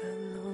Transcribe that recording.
愤怒。